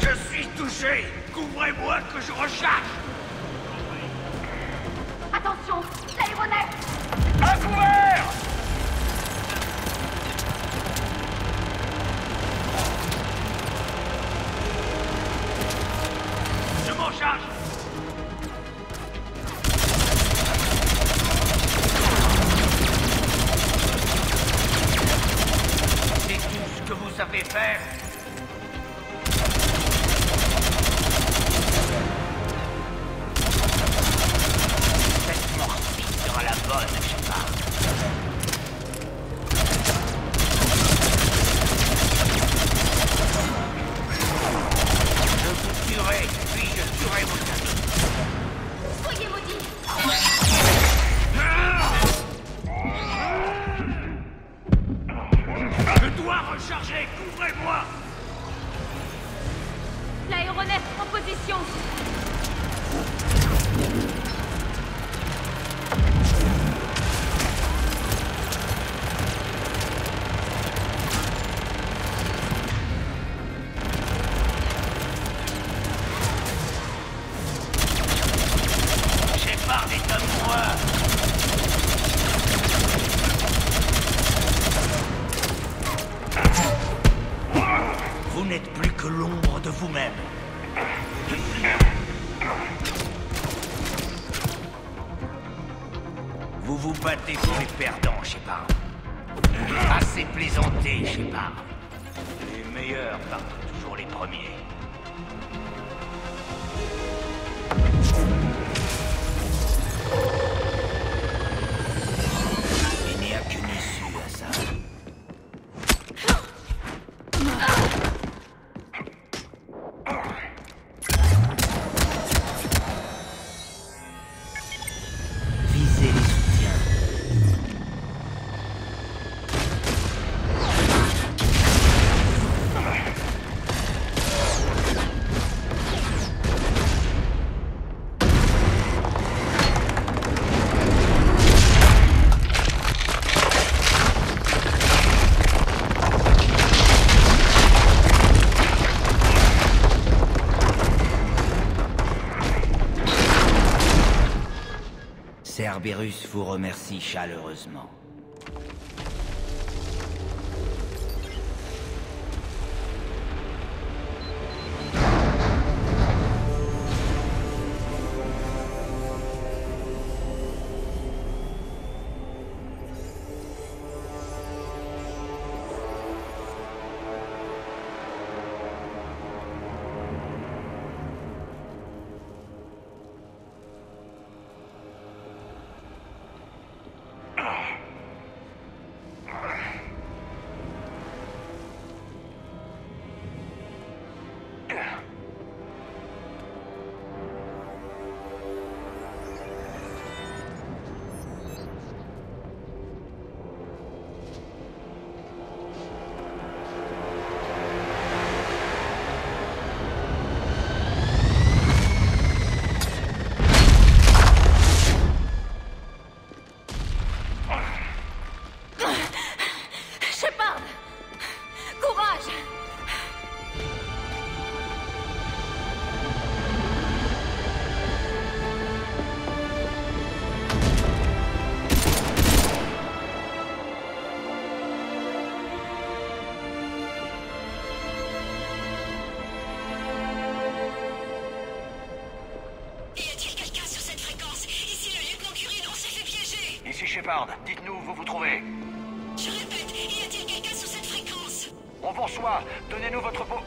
Je suis touché. Couvrez-moi que je recharge. Attention, l'aéronef. À que l'ombre de vous-même. Vous vous battez pour les perdants, Shepard. Assez plaisanté, Shepard. Les meilleurs partent Cerberus vous remercie chaleureusement. Shepard, dites-nous où vous vous trouvez. Je répète, y a-t-il quelqu'un sur cette fréquence? On vous reçoit, donnez-nous votre beau...